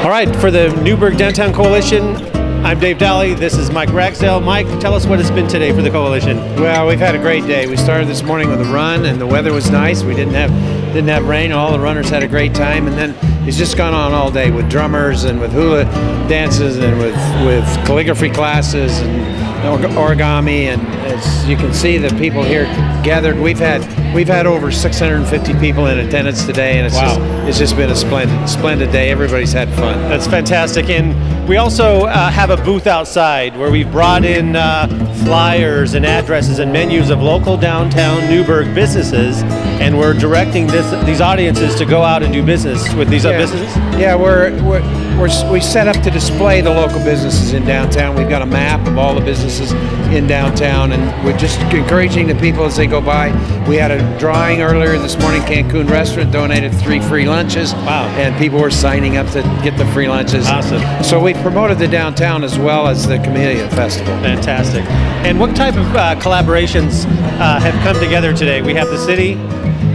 All right, for the Newberg Downtown Coalition, I'm Dave Daly. This is Mike Ragsdale. Mike, tell us what it's been today for the coalition. Well, we've had a great day. We started this morning with a run, and the weather was nice. We didn't have didn't have rain. All the runners had a great time, and then it's just gone on all day with drummers and with hula dances and with with calligraphy classes and origami. And as you can see, the people here gathered. We've had we've had over 650 people in attendance today, and it's Wow. just it's just been a splendid splendid day. Everybody's had fun. That's fantastic. And we also uh, have a booth outside where we've brought in uh, flyers and addresses and menus of local downtown Newberg businesses, and we're directing this, these audiences to go out and do business with these yeah. businesses. Yeah, we're, we're, we're we set up to display the local businesses in downtown. We've got a map of all the businesses in downtown, and we're just encouraging the people as they go by. We had a drawing earlier this morning. Cancun Restaurant donated three free lunches. Wow. And people were signing up to get the free lunches. Awesome. So we promoted the downtown as well as the Camellia Festival. Fantastic. And what type of uh, collaborations uh, have come together today? We have the city,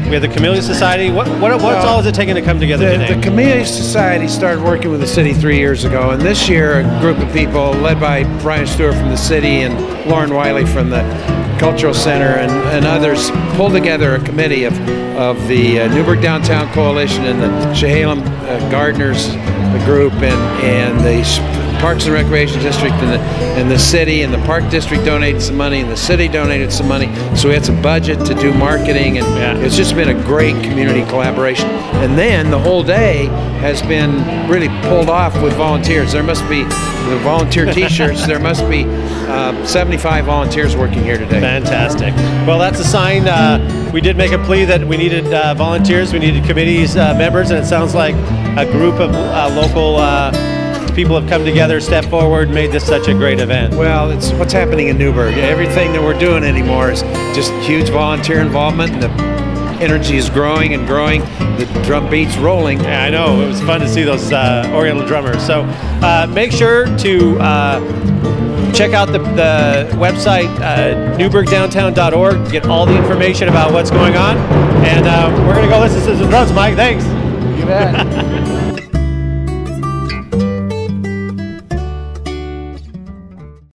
we have the Camellia Society. What, what what's Well, all is it taking to come together The, today? the Camellia Society started working with the city three years ago, and this year a group of people led by Brian Stewart from the city and Lauren Wiley from the Cultural Center and, and others pulled together a committee of, of the uh, Newberg Downtown Coalition and the Chehalem uh, Gardeners group and, and the Parks and Recreation District and the, and the city and the Park District donated some money and the city donated some money. So we had some budget to do marketing and Yeah. it's just been a great community collaboration. And then the whole day has been really pulled off with volunteers. There must be the volunteer T-shirts. there must be uh, 75 volunteers working here today. Fantastic. Well, that's a sign. Uh, we did make a plea that we needed uh, volunteers, we needed committees uh, members, and it sounds like a group of uh, local uh, people have come together, stepped forward, made this such a great event. Well, it's what's happening in Newberg. Everything that we're doing anymore is just huge volunteer involvement, and the energy is growing and growing. The drum beats rolling. Yeah, I know. It was fun to see those uh, Oriental drummers. So uh, make sure to uh, check out the, the website, uh, newbergdowntown.org, get all the information about what's going on. And uh, we're going to go listen to some drums, Mike. Thanks. You bet.